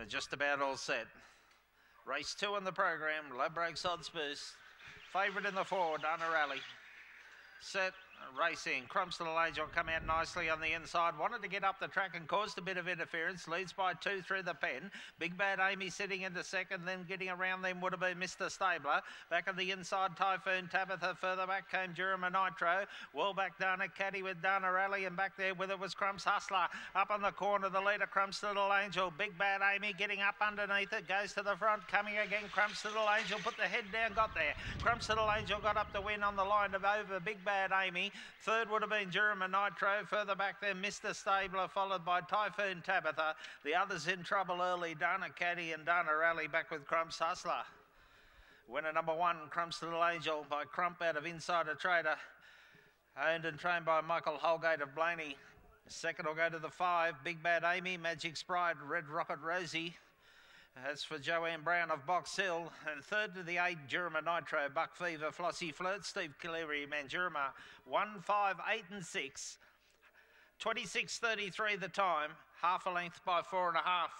They're just about all set. Race two in the program, Ladbrokes Odds Boost. Favourite in the forward, Dana Rally. Set, racing. Crump's Little Angel come out nicely on the inside. Wanted to get up the track and caused a bit of interference. Leads by two through the pen. Big Bad Amy sitting into second. Then getting around them would have been Mr. Stabler. Back on the inside, Typhoon Tabitha. Further back came Jurima Nitro. Well back Dana Caddy with Dana Rally. And back there with it was Crump's Hustler. Up on the corner, the leader, Crump's Little Angel. Big Bad Amy getting up underneath it. Goes to the front. Coming again, Crump's Little Angel. Put the head down. Got there. Crump's Little Angel got up to win on the line of over Big Bad Amy. Third would have been Jurima Nitro. Further back there, Mr. Stabler, followed by Typhoon Tabitha. The others in trouble early, Dana Caddy and Dana Rally back with Crump's Hustler. Winner number one, Crump's Little Angel by Crump out of Insider Trader. Owned and trained by Michael Holgate of Blayney. Second will go to the five, Big Bad Amy, Magic Sprite, Red Rocket Rosie. That's for Joanne Brown of Box Hill. And third to the eight, Jurima Nitro, Buck Fever, Flossie Flirt, Steve Cleary, Manjurima. One, five, eight, and six. 26.33 the time, half a length by four and a half.